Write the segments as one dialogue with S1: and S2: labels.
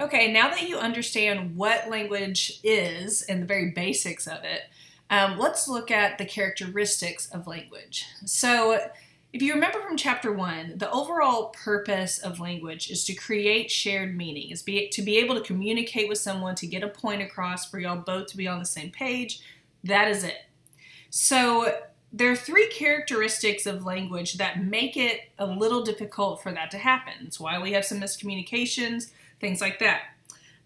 S1: Okay, now that you understand what language is and the very basics of it, um, let's look at the characteristics of language. So, if you remember from chapter one, the overall purpose of language is to create shared meaning, is be, to be able to communicate with someone, to get a point across for y'all both to be on the same page. That is it. So, there are three characteristics of language that make it a little difficult for that to happen. It's why we have some miscommunications, things like that.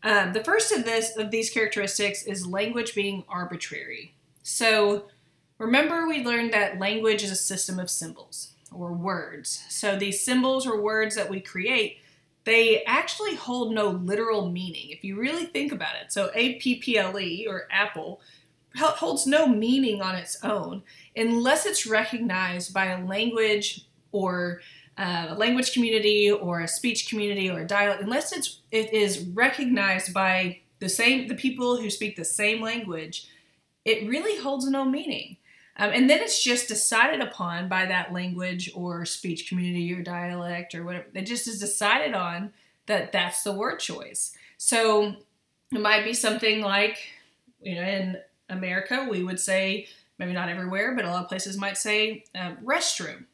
S1: Um, the first of this of these characteristics is language being arbitrary. So remember we learned that language is a system of symbols or words. So these symbols or words that we create, they actually hold no literal meaning if you really think about it. So APPLE or Apple holds no meaning on its own unless it's recognized by a language or uh, a language community or a speech community or a dialect unless it's it is recognized by the same the people who speak the same language it really holds no meaning um, and then it's just decided upon by that language or speech community or dialect or whatever. It just is decided on that that's the word choice. So it might be something like, you know, in America, we would say, maybe not everywhere, but a lot of places might say uh, restroom.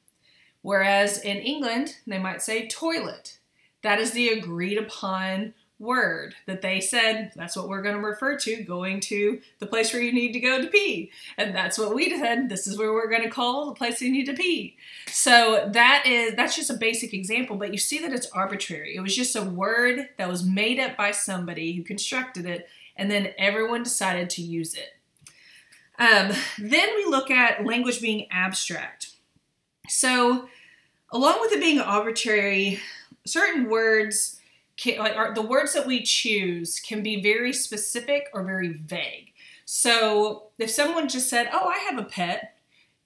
S1: Whereas in England, they might say toilet. That is the agreed upon word that they said that's what we're going to refer to going to the place where you need to go to pee. And that's what we said this is where we're going to call the place you need to pee. So that is that's just a basic example but you see that it's arbitrary. It was just a word that was made up by somebody who constructed it and then everyone decided to use it. Um, then we look at language being abstract so along with it being arbitrary certain words can, like our, the words that we choose can be very specific or very vague. So if someone just said, "Oh, I have a pet,"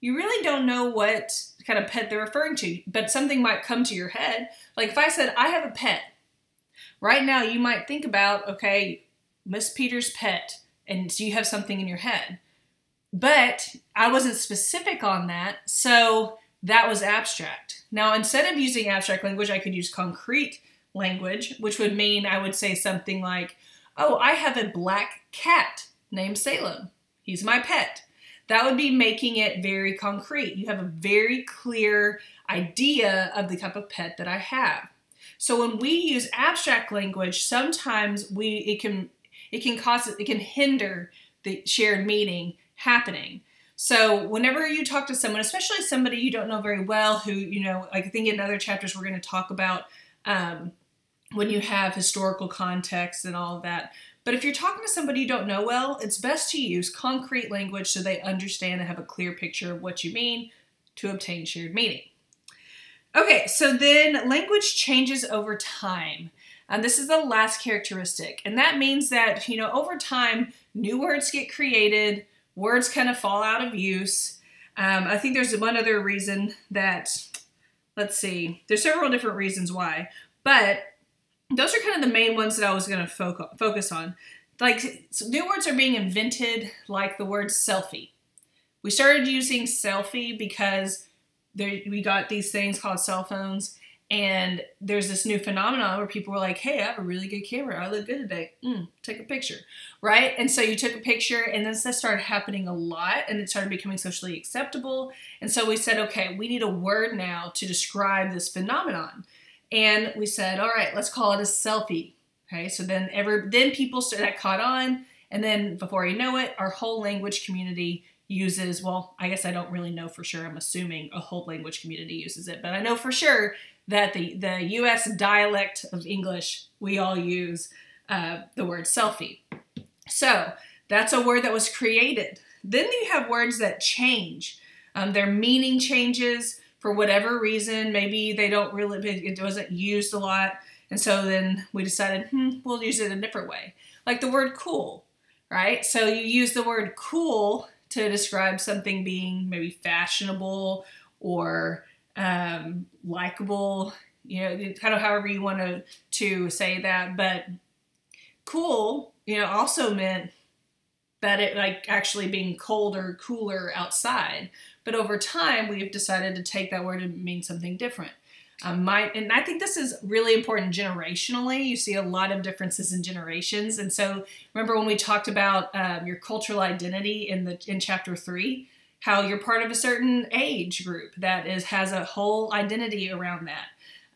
S1: you really don't know what kind of pet they're referring to, but something might come to your head. Like if I said, "I have a pet," right now you might think about, okay, Miss Peters' pet, and so you have something in your head. But I wasn't specific on that, so that was abstract. Now, instead of using abstract language, I could use concrete language, which would mean I would say something like, Oh, I have a black cat named Salem. He's my pet. That would be making it very concrete. You have a very clear idea of the type of pet that I have. So when we use abstract language, sometimes we it can it can cause it can hinder the shared meaning happening. So whenever you talk to someone, especially somebody you don't know very well, who you know, like I think in other chapters we're going to talk about um, when you have historical context and all of that. But if you're talking to somebody you don't know well, it's best to use concrete language so they understand and have a clear picture of what you mean to obtain shared meaning. Okay, so then language changes over time. And this is the last characteristic. And that means that, you know, over time, new words get created, words kind of fall out of use. Um, I think there's one other reason that, let's see, there's several different reasons why. But those are kind of the main ones that I was going to fo- focus on. Like new words are being invented, like the word selfie. We started using selfie because there, we got these things called cell phones, and there's this new phenomenon where people were like, "Hey, I have a really good camera. I look good today. Mm, take a picture." Right? And so you took a picture, and then this started happening a lot, and it started becoming socially acceptable. And so we said, "Okay, we need a word now to describe this phenomenon." and we said, all right, let's call it a selfie. Okay, so then ever then people started that caught on, and then before you know it, our whole language community uses. Well, I guess I don't really know for sure. I'm assuming a whole language community uses it, but I know for sure that the the U.S. dialect of English we all use uh, the word selfie. So that's a word that was created. Then you have words that change. Um, their meaning changes for whatever reason. Maybe they don't really, it wasn't used a lot. And so then we decided, hmm, we'll use it a different way. Like the word cool, right? So you use the word cool to describe something being maybe fashionable or um, likable, you know, kind of however you want to, to say that. But cool, you know, also meant that it like actually being colder, cooler outside. But over time, we've decided to take that word and mean something different. Um, my, and I think this is really important generationally. You see a lot of differences in generations. And so remember when we talked about um, your cultural identity in the in chapter three, how you're part of a certain age group that is has a whole identity around that.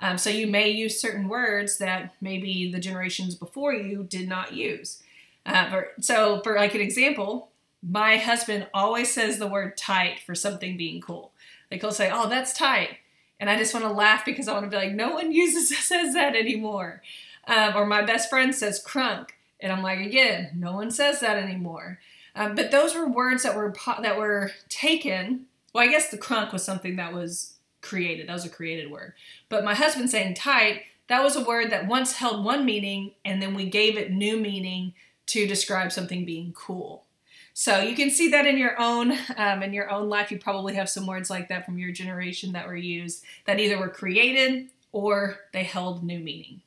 S1: Um, so you may use certain words that maybe the generations before you did not use. Uh, for, so for like an example, my husband always says the word tight for something being cool. Like he'll say, "Oh, that's tight." And I just want to laugh because I want to be like, no one uses says that anymore. Um, or my best friend says crunk, and I'm like, again, no one says that anymore. Um, but those were words that were that were taken. Well, I guess the crunk was something that was created. That was a created word. But my husband saying tight, that was a word that once held one meaning, and then we gave it new meaning to describe something being cool. So you can see that in your own um, in your own life. You probably have some words like that from your generation that were used that either were created or they held new meaning.